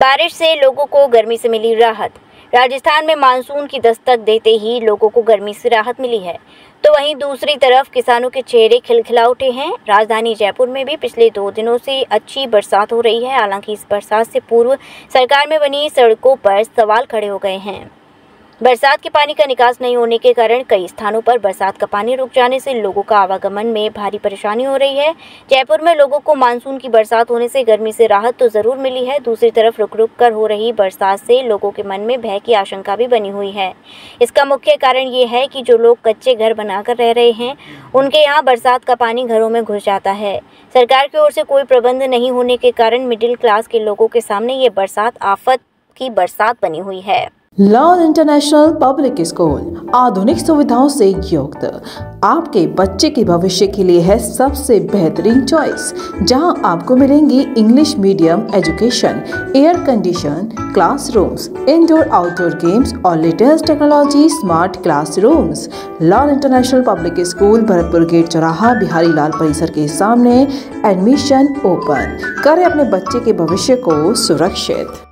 बारिश से लोगों को गर्मी से मिली राहत। राजस्थान में मानसून की दस्तक देते ही लोगों को गर्मी से राहत मिली है। तो वहीं दूसरी तरफ़ किसानों के चेहरे खिलखिला उठे हैं। राजधानी जयपुर में भी पिछले दो दिनों से अच्छी बरसात हो रही है। हालाँकि इस बरसात से पूर्व सरकार में बनी सड़कों पर सवाल खड़े हो गए हैं। बरसात के पानी का निकास नहीं होने के कारण कई स्थानों पर बरसात का पानी रुक जाने से लोगों का आवागमन में भारी परेशानी हो रही है। जयपुर में लोगों को मानसून की बरसात होने से गर्मी से राहत तो ज़रूर मिली है। दूसरी तरफ़ रुक रुक कर हो रही बरसात से लोगों के मन में भय की आशंका भी बनी हुई है। इसका मुख्य कारण ये है कि जो लोग कच्चे घर बनाकर रह रहे हैं, उनके यहाँ बरसात का पानी घरों में घुस जाता है। सरकार की ओर से कोई प्रबंध नहीं होने के कारण मिडिल क्लास के लोगों के सामने ये बरसात आफत की बरसात बनी हुई है। लॉन इंटरनेशनल पब्लिक स्कूल आधुनिक सुविधाओं से युक्त। आपके बच्चे के भविष्य के लिए है सबसे बेहतरीन चॉइस जहाँ आपको मिलेंगी English medium education air condition classrooms indoor outdoor games और latest technology smart classrooms lawn international public school Bharatpur gate चौराहा, बिहारी लाल परिसर के सामने एडमिशन ओपन करें अपने बच्चे के भविष्य को सुरक्षित।